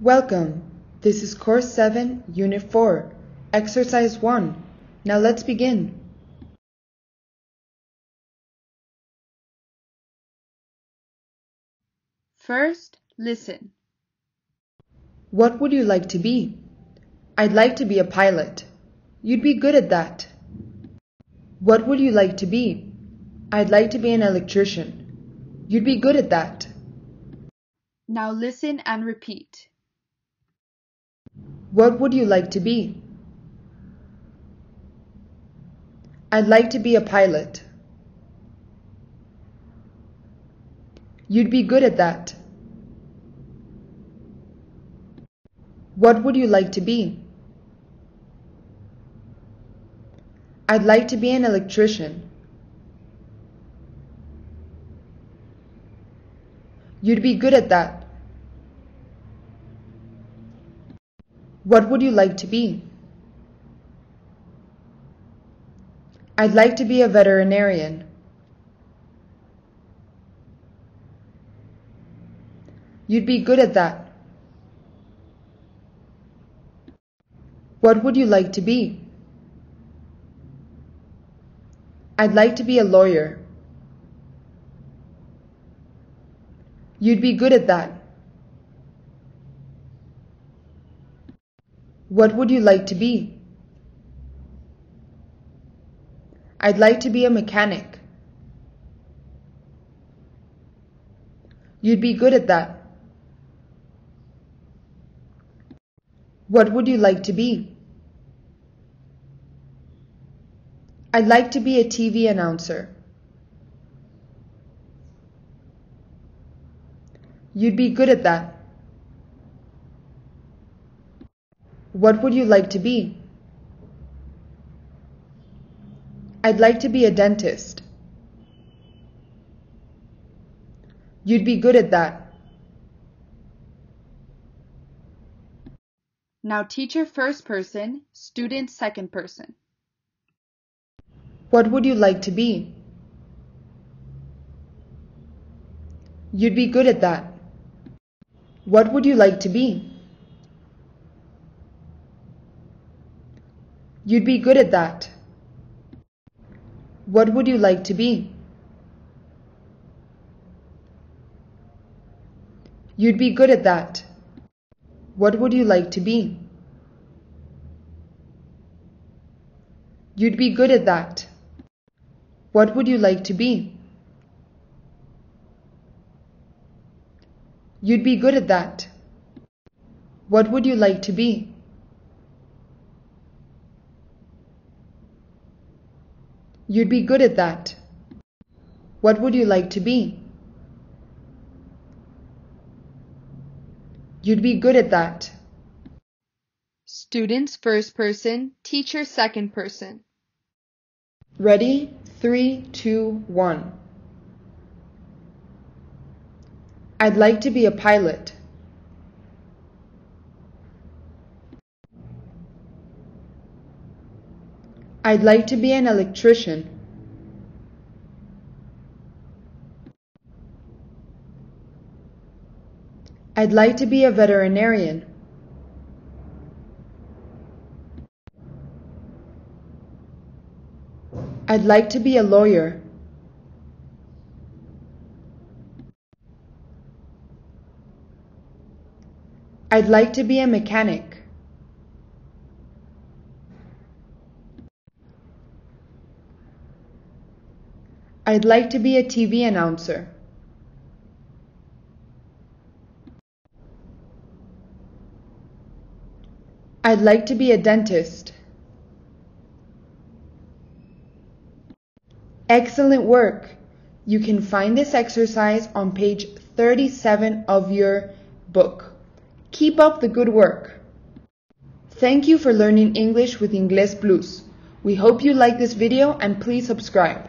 Welcome. This is Course 7, Unit 4, Exercise 1. Now let's begin. First, listen. What would you like to be? I'd like to be a pilot. You'd be good at that. What would you like to be? I'd like to be an electrician. You'd be good at that. Now listen and repeat. What would you like to be? I'd like to be a pilot. You'd be good at that. What would you like to be? I'd like to be an electrician. You'd be good at that. What would you like to be? I'd like to be a veterinarian. You'd be good at that. What would you like to be? I'd like to be a lawyer. You'd be good at that. What would you like to be? I'd like to be a mechanic. You'd be good at that. What would you like to be? I'd like to be a TV announcer. You'd be good at that. What would you like to be? I'd like to be a dentist. You'd be good at that. Now teacher first person, student second person. What would you like to be? You'd be good at that. What would you like to be? You'd be good at that. What would you like to be? You'd be good at that. What would you like to be? You'd be good at that. What would you like to be? You'd be good at that. What would you like to be? You'd be good at that. What would you like to be? You'd be good at that. Students first person, teacher second person. Ready? Three, two, one. I'd like to be a pilot. I'd like to be an electrician. I'd like to be a veterinarian. I'd like to be a lawyer. I'd like to be a mechanic. I'd like to be a TV announcer. I'd like to be a dentist. Excellent work! You can find this exercise on page 37 of your book. Keep up the good work. Thank you for learning English with Inglés Plus. We hope you like this video and please subscribe.